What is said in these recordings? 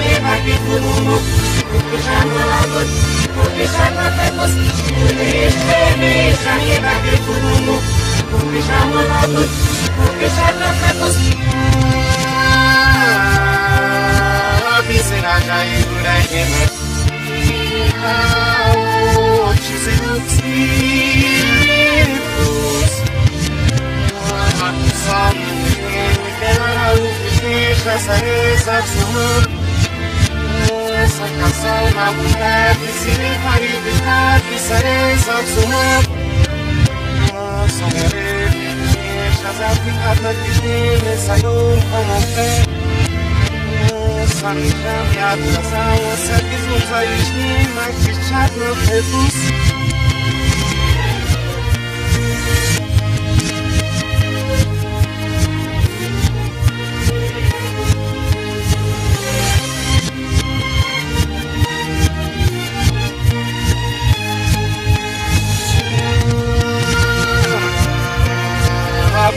Cerveja, leva de fumo, namorado, namorado. Cerveja, leva de fumo, namorado, namorado. Avicenada e durema, o ciro se levou. Sakasal na mulher, se marido está, que seresa sumar. São mereve, deixas a ficada que tem, saiu como fé. Sanjam e atração, segues uns aí, mas que chato não reduz.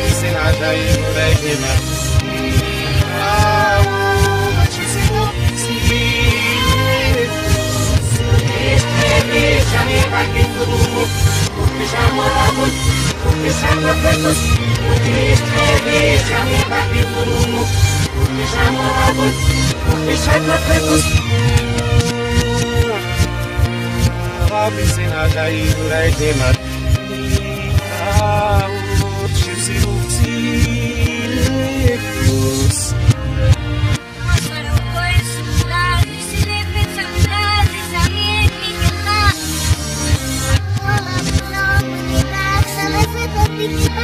Avicenada e durema. Ah, Every